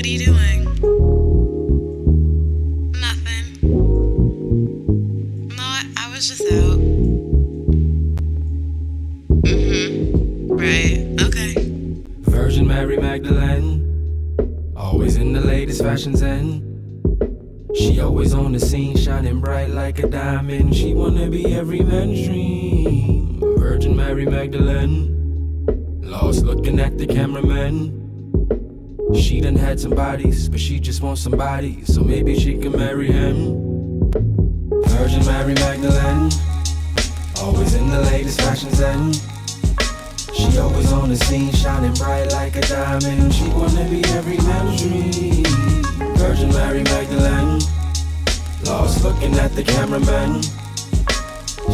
What are you doing? Nothing. No, I, I was just out. Mm-hmm. Right. Okay. Virgin Mary Magdalene. Always in the latest fashions and. She always on the scene, shining bright like a diamond. She wanna be every man's dream. Virgin Mary Magdalene. Lost looking at the cameraman. She done had some bodies, but she just wants somebody, so maybe she can marry him. Virgin Mary Magdalene, always in the latest fashions and she always on the scene, shining bright like a diamond. She wanna be every man's dream. Virgin Mary Magdalene, lost looking at the cameraman.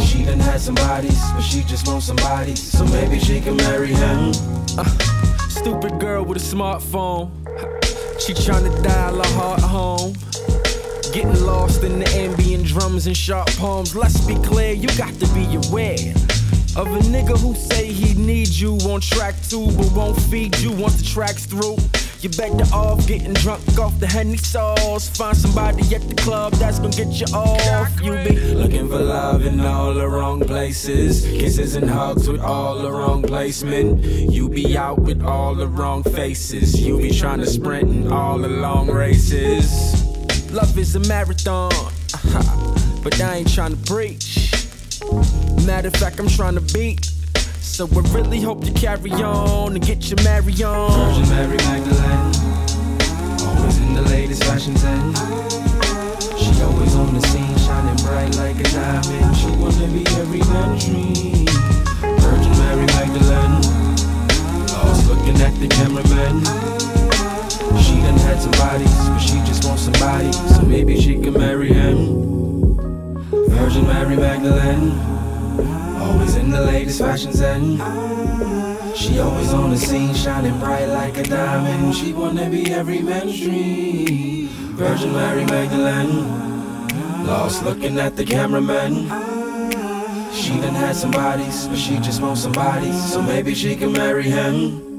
She done had some bodies, but she just wants somebody, so maybe she can marry him. Uh, stupid girl with a smartphone. She tryna dial her heart home. Getting lost in the ambient drums and sharp poems. Let's be clear, you got to be aware of a nigga who say he needs you on track two, but won't feed you once the track's through. You better off getting drunk off the Henny sauce. Find somebody at the club that's gonna get you off. You be looking for love in all the wrong places. Kisses and hugs with all the wrong placement. You be out with all the wrong faces. You be trying to sprint in all the long races. Love is a marathon, uh-huh. but I ain't trying to preach. Matter of fact, I'm trying to beat. So I really hope you carry on and get your marry on. Virgin Mary Magdalene, diamond. She wanna be every man's dream. Virgin Mary Magdalene, lost looking at the cameraman. She done had some bodies, but she just wants somebody, so maybe she can marry him. Virgin Mary Magdalene. Always in the latest fashions and she always on the scene, shining bright like a diamond. She wanna be every man's dream. Virgin Mary Magdalene, lost looking at the cameraman. She done had some bodies, but she just wants somebody, so maybe she can marry him.